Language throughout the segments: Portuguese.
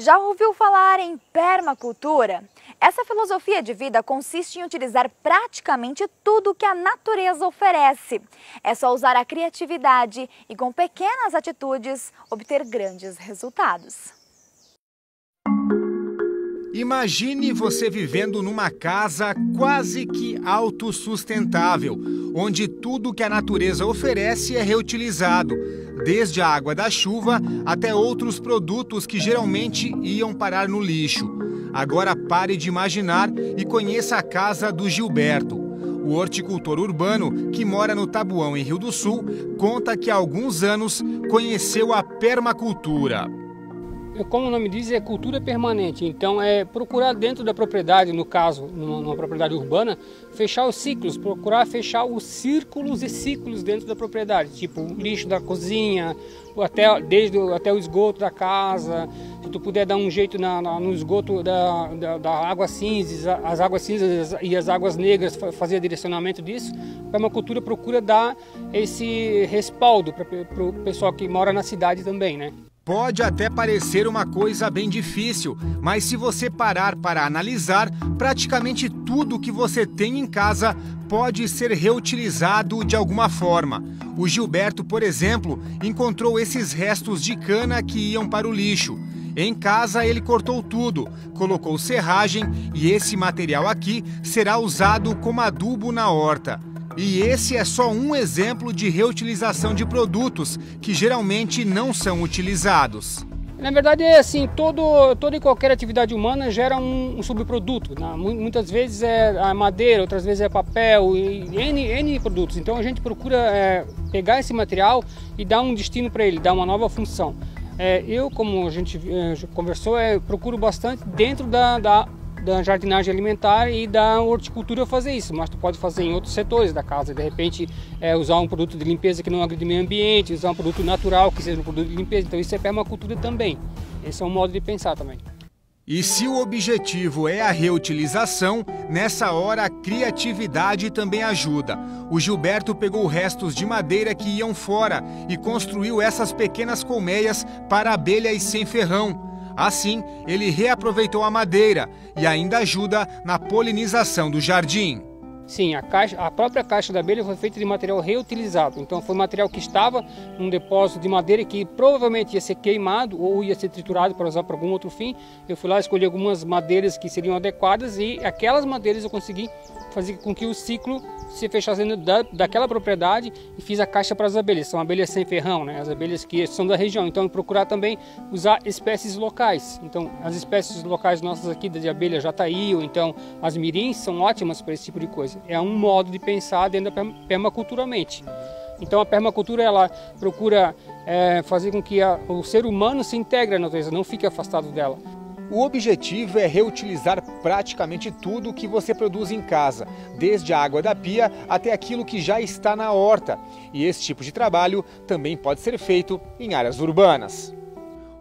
Já ouviu falar em permacultura? Essa filosofia de vida consiste em utilizar praticamente tudo que a natureza oferece. É só usar a criatividade e, com pequenas atitudes, obter grandes resultados. Imagine você vivendo numa casa quase que autossustentável, onde tudo que a natureza oferece é reutilizado, desde a água da chuva até outros produtos que geralmente iam parar no lixo. Agora pare de imaginar e conheça a casa do Gilberto. O horticultor urbano, que mora no Tabuão, em Rio do Sul, conta que há alguns anos conheceu a permacultura como o nome diz, é cultura permanente. Então, é procurar dentro da propriedade, no caso, numa, propriedade urbana, fechar os ciclos, procurar fechar os círculos e ciclos dentro da propriedade, tipo o lixo da cozinha, até, desde, até o esgoto da casa. Se tu puder dar um jeito na, na, no esgoto da, da, da, água cinza, as águas cinzas e as águas negras, fazer direcionamento disso, a permacultura procura dar esse respaldo para o pessoal que mora na cidade também, né? Pode até parecer uma coisa bem difícil, mas se você parar para analisar, praticamente tudo que você tem em casa pode ser reutilizado de alguma forma. O Gilberto, por exemplo, encontrou esses restos de cana que iam para o lixo. Em casa, ele cortou tudo, colocou serragem e esse material aqui será usado como adubo na horta. E esse é só um exemplo de reutilização de produtos que geralmente não são utilizados. Na verdade é assim, todo, toda e qualquer atividade humana gera um, um subproduto. Né? Muitas vezes é madeira, outras vezes é papel, N, N produtos. Então a gente procura é, pegar esse material e dar um destino para ele, dar uma nova função. É, eu, como a gente é, conversou, é, procuro bastante dentro da, da da jardinagem alimentar e da horticultura fazer isso, mas tu pode fazer em outros setores da casa, de repente é, usar um produto de limpeza que não agride o meio ambiente, usar um produto natural que seja um produto de limpeza, então isso é permacultura também. Esse é um modo de pensar também. E se o objetivo é a reutilização, nessa hora a criatividade também ajuda. O Gilberto pegou restos de madeira que iam fora e construiu essas pequenas colmeias para abelhas sem ferrão. Assim, ele reaproveitou a madeira e ainda ajuda na polinização do jardim. Sim, a, caixa, a própria caixa da abelha foi feita de material reutilizado. Então foi material que estava num depósito de madeira que provavelmente ia ser queimado ou ia ser triturado para usar para algum outro fim. Eu fui lá escolhi algumas madeiras que seriam adequadas e aquelas madeiras eu consegui fazer com que o ciclo se fechasse dentro da, daquela propriedade e fiz a caixa para as abelhas. São abelhas sem ferrão, né? as abelhas que são da região. Então, procurar também usar espécies locais. Então, as espécies locais nossas aqui de abelha jataí, ou então as mirins, são ótimas para esse tipo de coisa. É um modo de pensar dentro da permaculturamente. Então, a permacultura ela procura é, fazer com que a, o ser humano se integre à natureza, não fique afastado dela. O objetivo é reutilizar praticamente tudo que você produz em casa, desde a água da pia até aquilo que já está na horta. E esse tipo de trabalho também pode ser feito em áreas urbanas.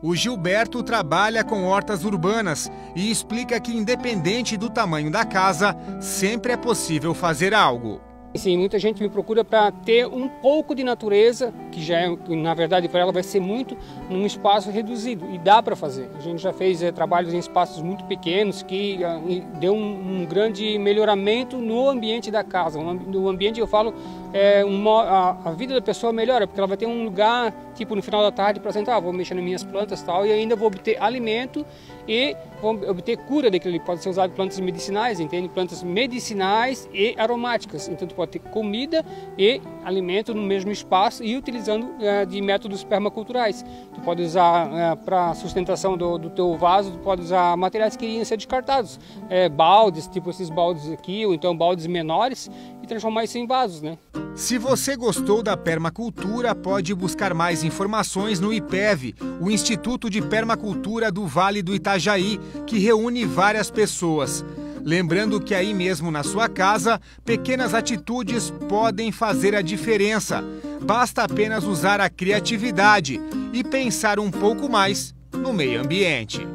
O Gilberto trabalha com hortas urbanas e explica que, independente do tamanho da casa, sempre é possível fazer algo. Sim, muita gente me procura para ter um pouco de natureza, que já é, na verdade para ela vai ser muito, num espaço reduzido e dá para fazer. A gente já fez é, trabalhos em espaços muito pequenos que uh, deu um, um, grande melhoramento no ambiente da casa. No ambiente eu falo é, uma, a, a, vida da pessoa melhora porque ela vai ter um lugar tipo no final da tarde para sentar, ah, vou mexer nas minhas plantas tal e ainda vou obter alimento e vou obter cura daquilo. Pode ser usado plantas medicinais, entende? Plantas medicinais e aromáticas. Então pode ter comida e alimento no mesmo espaço e utilizando é, de métodos permaculturais. Tu pode usar é, para sustentação do, do teu vaso, tu pode usar materiais que iriam ser descartados, é, baldes, tipo esses baldes aqui, ou então baldes menores e transformar isso em vasos, né? Se você gostou da permacultura, pode buscar mais informações no IPEV, o Instituto de Permacultura do Vale do Itajaí, que reúne várias pessoas. Lembrando que aí mesmo na sua casa, pequenas atitudes podem fazer a diferença. Basta apenas usar a criatividade e pensar um pouco mais no meio ambiente.